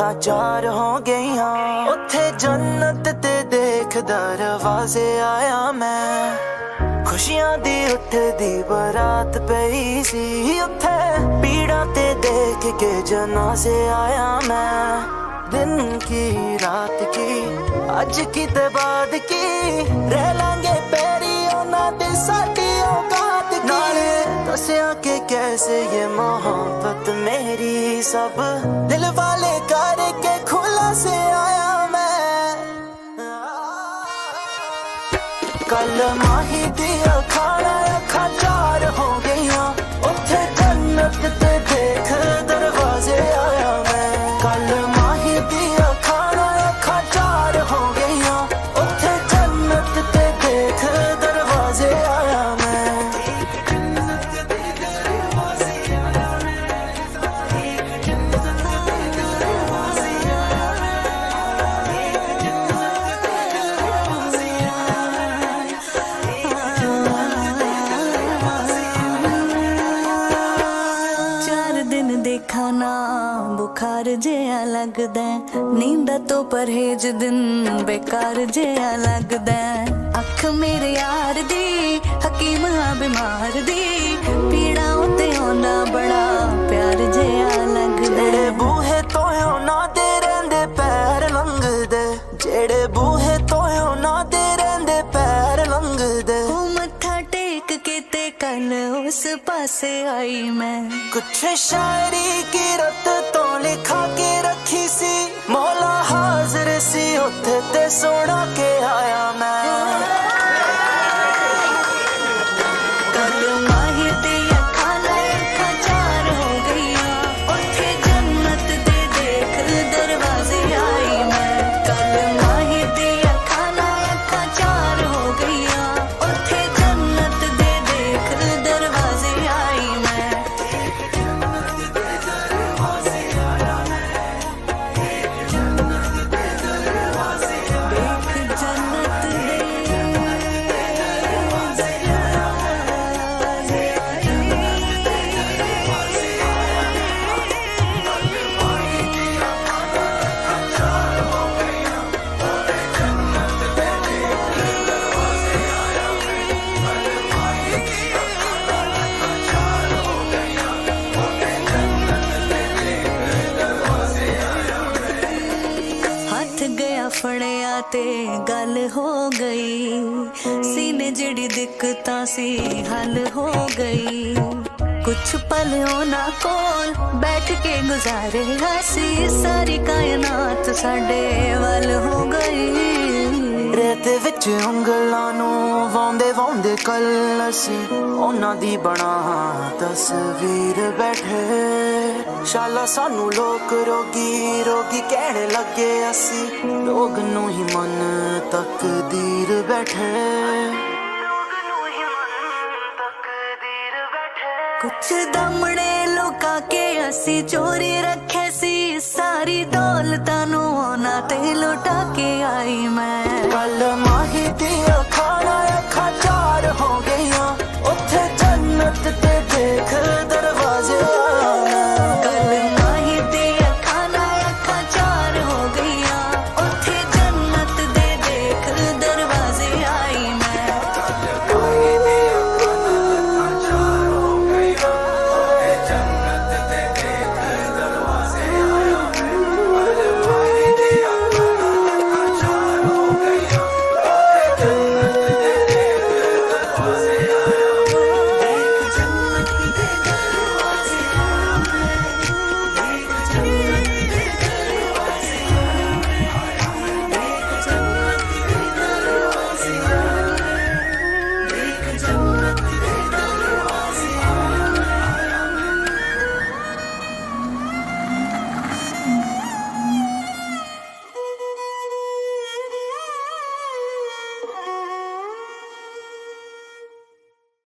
ਮਾਹੀ ਦੀ ਖਾਣਾ ਅੱਖਾਂ ਚਾਰ ਹੋ ਗਈਆਂ। ਉੱਥੇ ਜੰਨਤ ਤੇ ਦੇਖ ਦਰਵਾਜ਼ੇ ਆਇਆ ਮੈਂ। ਖੁਸ਼ੀਆਂ ਦੀ ਉੱਠਦੀ ਬਰਾਤ ਪਈ ਸੀ। ਉੱਥੇ ਪੀੜਾ ਤੇ ਦੇਖ ਕੇ ਜਨਾਜ਼ੇ ਆਇਆ ਮੈਂ। ਦਿਨ ਕੀ, ਰਾਤ ਕੀ, ਅੱਜ ਕੀ ਤੇ ਬਾਦ ਕੀ? ਰਹਿ ਲਾਂਗੇ ਪੈਰੀ ਉਹਨਾਂ ਦੇ ਸਾਡੀ ਔਕਾਤ ਕੀ? ਨਾਲੇ ਦੱਸਿਆ ਕਿ ਕੈਸੇ ਇਹ ਮੁਹੱਬਤ ਮੇਰੀ ਸਭ ਕੱਲ ਮਾਹੀ ਖਾਣਾ ਅੱਖਾਂ ਚਾਰ ਹੋ ਗਈਆਂ ਬੁਖਾਰ ਜਿਹਾ ਲੱਗਦਾ ਹੈ। ਨੀਂਦਾਂ ਤੋਂ ਪਰਹੇਜ ਦਿਨ ਬੇਕਾਰ ਜਿਹਾ ਲੱਗਦਾ ਹੈ। ਅੱਖ ਮੇਰੇ ਯਾਰ ਦੀ ਹਕੀਮ ਆ ਬਿਮਾਰ ਦੀ ਪੀੜਾ ਉਤੇ ਆਉਂਦਾ ਬੜਾ ਪਿਆਰ ਜਿਹਾ ਲੱਗਦਾ ਜਿਹੜੇ ਹੈ। ਬੂਹੇ ਤੋਂ ਨਾ ਦੇ ਰਹਿੰਦੇ ਪੈਰ ਲੰਘਦੇ ਜਿਹੜੇ ਬੂਹੇ ਤੋਂ ਨਾ ਦੇ ਰਹਿੰਦੇ ਪੈਰ ਲੰਘਦੇ ਉਹ ਮੱਥਾ ਟੇਕ ਕੇ ਤੇ ਉਸ ਪਾਸੇ ਆਈ ਮੈਂ ਕੁਛ ਸ਼ਾਇਰੀ ਕੀ ਰਤ ਸੋਣਾ ਕੇ ਆਇਆ ਮੈਂ। ਕੱਲ ਮਾਹਿਰ ਦੀ ਅੱਖਾਂ ਲੈ ਅੱਖਾਂ ਚਾਰ ਹੋ ਗਈਆਂ। ਉੱਥੇ ਜੰਨਤ ਦੇ ਦੇਖ ਦਰਵਾਜ਼ੇ ਆਈ ਮੈਂ। ਕੱਲ ਗਿਆ ਫੜਿਆ ਤੇ ਗੱਲ ਹੋ ਗਈ। ਸੀਨੇ ਜਿਹੜੀ ਦਿੱਕਤਾਂ ਸੀ, ਹੱਲ ਹੋ ਗਈ। ਕੁਛ ਪਲ ਉਹਨਾਂ ਕੋਲ ਬੈਠ ਕੇ ਗੁਜ਼ਾਰੇ ਅਸੀਂ ਸਾਰੀ ਕਾਇਨਾਤ ਸਾਡੇ ਵੱਲ ਹੋ ਗਈ। ਰੇਤ ਵਿੱਚ ਉਂਗਲਾਂ ਨੂੰ ਵਾਉਂਦੇ ਵਾਉਂਦੇ ਕੱਲ ਅਸੀਂ, ਉਹਨਾਂ ਦੀ ਬਣਾ ਤਸਵੀਰ ਬੈਠੇ। ਸ਼ਾਲਾ ਸਾਨੂੰ ਲੋਕ ਰੋਗੀ ਰੋਗੀ ਕਹਿਣ ਲੱਗੇ ਅਸੀਂ। ਲੋਕ ਨੂੰ ਹੀ ਮਨ ਤਕਦੀਰ ਬੈਠੇ। ਕੁਛ ਦਮੜੇ ਲੋਕਾਂ ਕੇ ਅਸੀਂ ਚੋਰੀ ਰੱਖੇ ਸੀ। ਸਾਰੀ ਦੌਲਤਾਂ ਨੂੰ ਉਹਨਾਂ ਤੇ ਲੁਟਾ ਕੇ ਆਈ ਮੈਂ।